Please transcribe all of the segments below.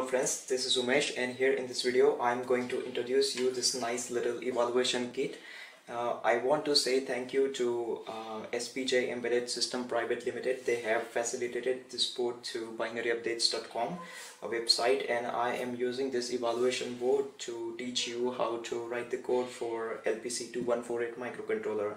Hello friends, this is Umesh and here in this video I'm going to introduce you this nice little evaluation kit. Uh, I want to say thank you to uh, SPJ Embedded System Private Limited. They have facilitated this board to binaryupdates.com a website and I am using this evaluation board to teach you how to write the code for LPC2148 microcontroller.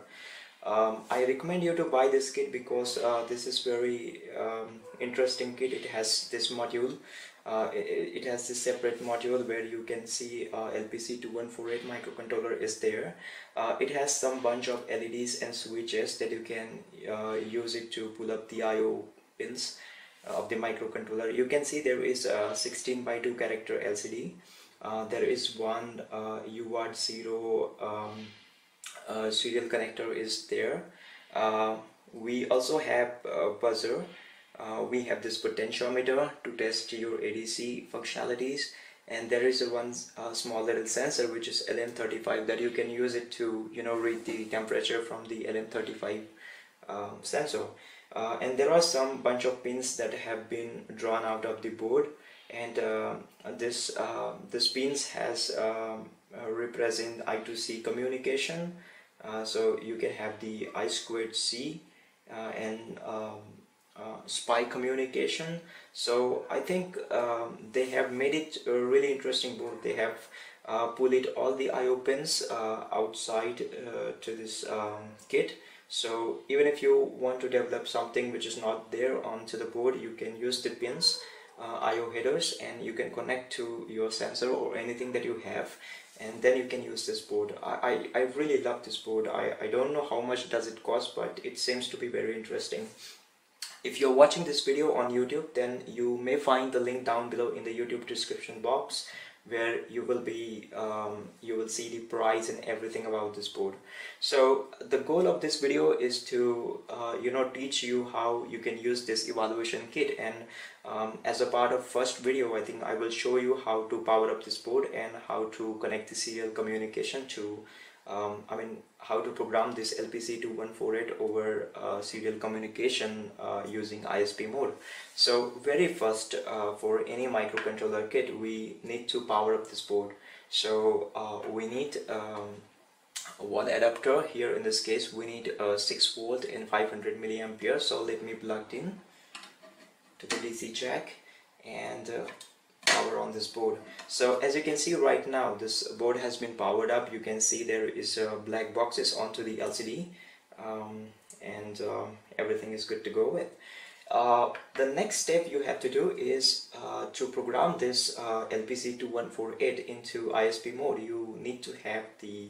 Um, I recommend you to buy this kit because uh, this is very um, interesting kit. It has this module uh, it, it, has this separate module where you can see uh, LPC2148 microcontroller is there. Uh, it has some bunch of LEDs and switches that you can uh, use it to pull up the I.O. pins uh, of the microcontroller. You can see there is a 16 by 2 character LCD. Uh, there is one UART 0 um, serial connector is there. we also have a buzzer uh, we have this potentiometer to test your ADC functionalities. And there is a one uh, small little sensor which is LM35 that you can use it to you know read the temperature from the LM35 um, sensor. Uh, and there are some bunch of pins that have been drawn out of the board. And uh, this uh, this pins has um, uh, represent I2C communication. So you can have the I squared C and um, uh, SPI communication. So I think um, they have made it a really interesting board they have uh, pulled it all the IO pins uh, outside uh, to this um, kit. So even if you want to develop something which is not there onto the board you can use the pins uh, IO headers and you can connect to your sensor or anything that you have and then you can use this board. I, I, I really love this board. I, I don't know how much does it cost but it seems to be very interesting if you're watching this video on YouTube, then you may find the link down below in the YouTube description box where you will be um, you will see the price and everything about this board. So the goal of this video is to uh, you know teach you how you can use this evaluation kit. And um, as a part of first video I think I will show you how to power up this board and how to connect the serial communication to um, I mean how to program this LPC2148 over uh, serial communication uh, using ISP mode. So very first uh, for any microcontroller kit we need to power up this board. So uh, we need um, one adapter here in this case we need a 6 volt and 500 milliampere so let me plug it in to the DC jack and uh, power on this board. So as you can see right now this board has been powered up. You can see there is uh, black boxes onto the LCD um, and uh, everything is good to go with. Uh, the next step you have to do is uh, to program this LPC2148 uh, into ISP mode. You need to have the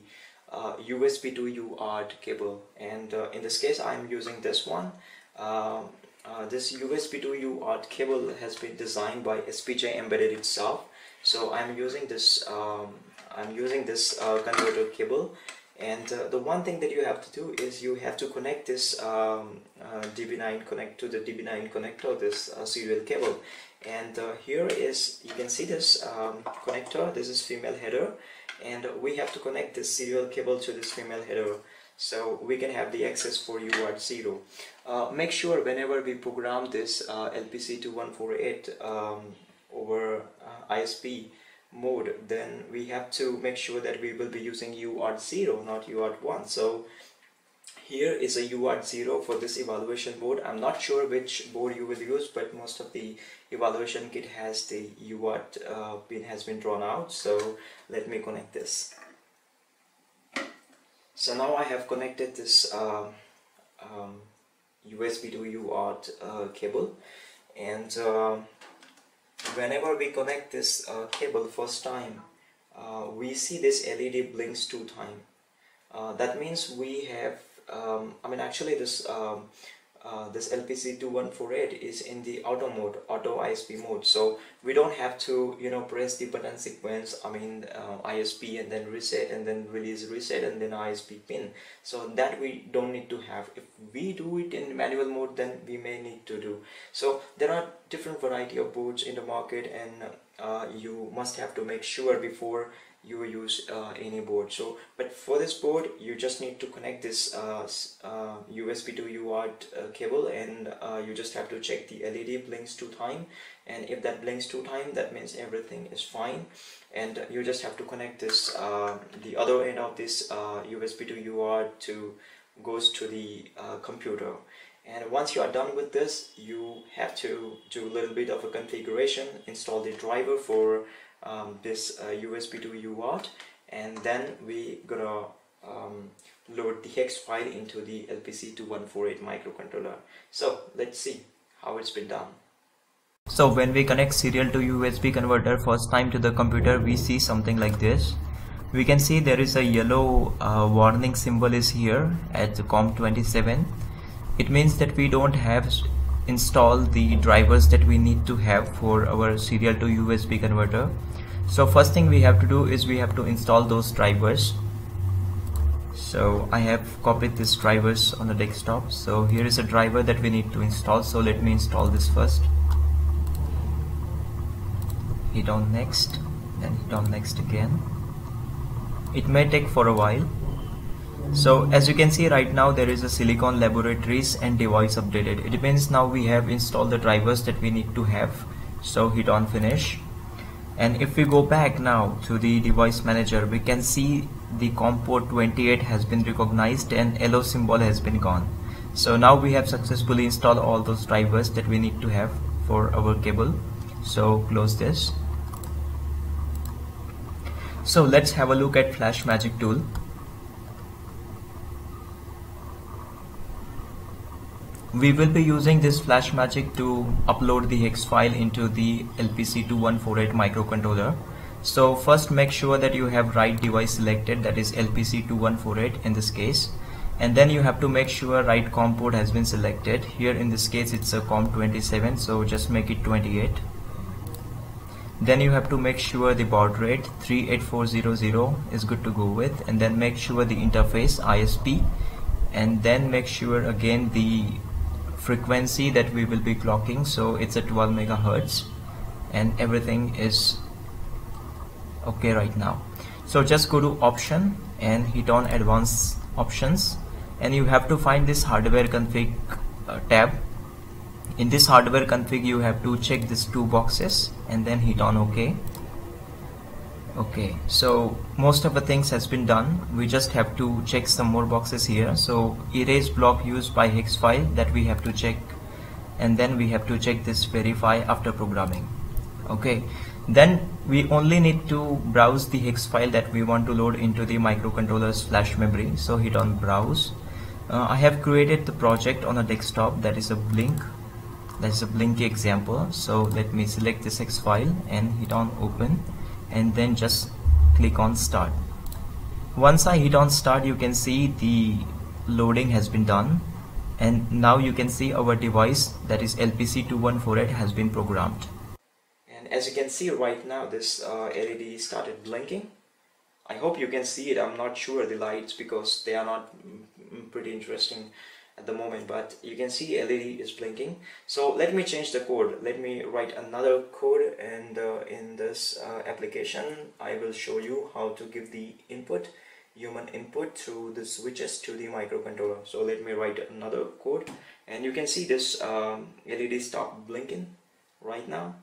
USB to UART cable. And uh, in this case I'm using this one. Um, uh, this USB to UART cable has been designed by SPJ Embedded itself. So I'm using this um, I'm using this uh, converter cable. And uh, the one thing that you have to do is you have to connect this um, uh, DB9 connect to the DB9 connector this uh, serial cable. And here is you can see this um, connector. This is female header. And we have to connect this serial cable to this female header so we can have the access for UART 0 uh, make sure whenever we program this uh, LPC2148 um, over uh, ISP mode then we have to make sure that we will be using UART 0 not UART 1 so here is a UART 0 for this evaluation board. I'm not sure which board you will use but most of the evaluation kit has the UART uh, pin has been drawn out. So let me connect this so now I have connected this uh, um, USB to UART uh, cable. And uh, whenever we connect this uh, cable first time uh, we see this LED blinks two times uh, that means we have um, I mean actually this um, uh, this LPC2148 is in the auto mode, auto ISP mode. So we don't have to, you know, press the button sequence, I mean uh, ISP and then reset and then release reset and then ISP pin. So that we don't need to have. If we do it in manual mode, then we may need to do. So there are different variety of boards in the market and uh, you must have to make sure before you use uh, any board so but for this board you just need to connect this uh, uh, USB to UART uh, cable and uh, you just have to check the LED blinks two time. And if that blinks two time that means everything is fine. And you just have to connect this uh, the other end of this USB to UART to goes to the computer and once you are done with this you have to do a little bit of a configuration install the driver for um, this uh, USB to UART and then we gonna um, load the hex file into the LPC2148 microcontroller. So let's see how it's been done. So when we connect serial to USB converter first time to the computer we see something like this. We can see there is a yellow uh, warning symbol is here at the COM27 it means that we don't have installed the drivers that we need to have for our serial to USB converter. So first thing we have to do is we have to install those drivers. So I have copied these drivers on the desktop. So here is a driver that we need to install. So let me install this first. Hit on next then hit on next again. It may take for a while so as you can see right now there is a silicon laboratories and device updated. It means now we have installed the drivers that we need to have. So hit on finish. And if we go back now to the device manager we can see the COM port 28 has been recognized and LO symbol has been gone. So now we have successfully installed all those drivers that we need to have for our cable. So close this. So let's have a look at flash magic tool We will be using this flash magic to upload the hex file into the LPC2148 microcontroller. So first make sure that you have right device selected that is LPC2148 in this case. And then you have to make sure right COM port has been selected. Here in this case it's a COM27 so just make it 28 then you have to make sure the baud rate 38400 is good to go with. And then make sure the interface ISP and then make sure again the frequency that we will be clocking so it's at 12 megahertz and everything is okay right now. So just go to option and hit on advanced options and you have to find this hardware config uh, tab. In this hardware config you have to check these two boxes and then hit on ok okay so most of the things has been done. We just have to check some more boxes here. So erase block used by hex file that we have to check. And then we have to check this verify after programming. Okay then we only need to browse the hex file that we want to load into the microcontroller's flash memory. So hit on browse. Uh, I have created the project on a desktop. That is a blink. That's a blinky example. So let me select this hex file and hit on open and then just click on start. Once I hit on start you can see the loading has been done. And now you can see our device that is LPC2148 has been programmed. And as you can see right now this uh, LED started blinking. I hope you can see it. I'm not sure the lights because they are not pretty interesting at the moment but you can see LED is blinking. So let me change the code. Let me write another code and uh, in this uh, application I will show you how to give the input human input through the switches to the microcontroller. So let me write another code. And you can see this um, LED stop blinking right now.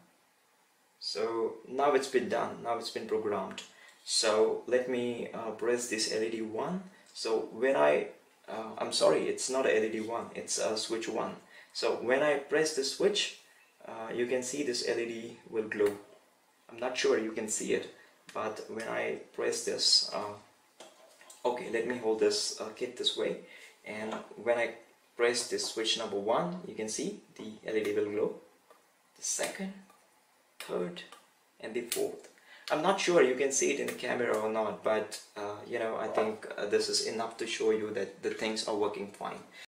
So now it's been done. Now it's been programmed. So let me uh, press this LED 1 so when I uh, I'm sorry it's not a LED 1 it's a switch 1 so when I press the switch uh, you can see this LED will glow. I'm not sure you can see it but when I press this uh, okay let me hold this uh, kit this way. And when I press this switch number 1 you can see the LED will glow. The second third and the fourth I'm not sure you can see it in the camera or not, but uh, you know, I think uh, this is enough to show you that the things are working fine.